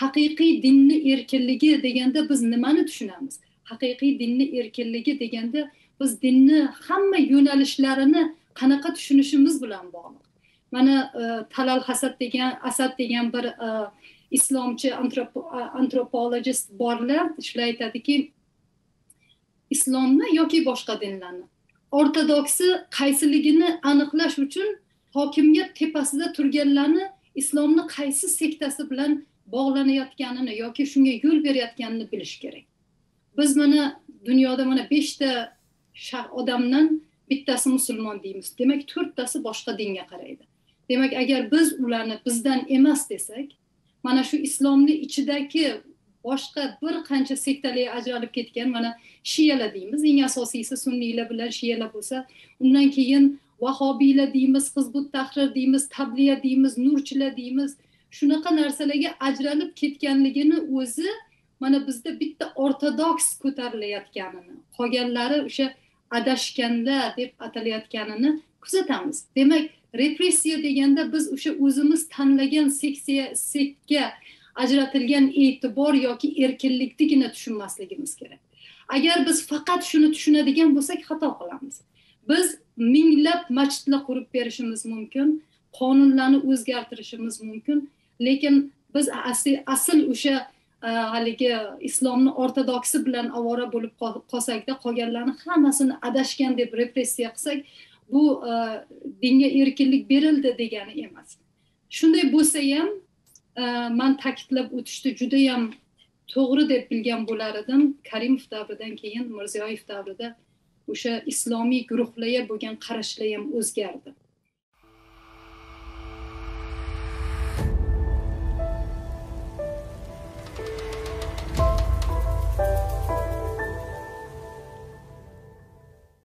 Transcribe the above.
haqiqiy dinni erkinligi deganda biz nimani tushunamiz? Haqiqiy dinni erkinligi deganda biz dinni hamma yo'nalishlarini qanaqa tushunishimiz bilan bog'liq. Mana e, talal hasad degan asad degan bir e, islomchi antropologist borlar. Shular aytadiki islomni yoki boshqa dinlarni ortodoksi qaysiligini aniqlash uchun hokimiyat tepasida turganlarni islomni qaysi sektasi bilan bog'lanayotganini yoki shunga yo'l berayotganini bilish kerak. Biz mana dunyoda mana beshta odamdan bittasi musulmon deymiz. Demak to'rttasi boshqa dinga qaraydi. Demak agar biz ularni bizdan emas desak mana shu islomni ichidagi boshqa bir qancha sektalarga ajralib ketgan mana shiyalar deymiz. Eng asosiysi sunniylar bilan shiyalar bo'lsa undan keyin vahobiylar deymiz hizbut tahrir deymiz tabliya deymiz nurchilar deymiz. Shunaqa narsalarga ajralib ketganligini o'zi mana bizda bitta ortodoks ko'tarilayotganini qolganlari o'sha adashganlar deb atalayotganini kuzatamiz. Demak repressiya deganda biz o'sha o'zimiz tanlagan seksiya sekka ajratilgan e'tibor yoki erkinliknigina tushunmasligimiz kerak. Agar biz faqat shuni tushunadigan bo'lsak xato qilamiz. Biz minglab masjidlar qurib berishimiz mumkin qonunlarni o'zgartirishimiz mumkin. Lekin biz asl o'sha e, haligi islomni ortodoksi bilan ovora bo'lib qolsakda qolganlarni hammasini adashgan deb repressiya qilsak bu e, dinga erkinlik berildi degani emas. Shunday bo'lsa ham e, man ta'kidlab o'tishni judayam to'g'ri deb bilgan bo'lar edim. Karimov davridan keyin mirziyoyev davrida o'sha islomiy guruhlarga bo'lgan qarashlar ham o'zgardi.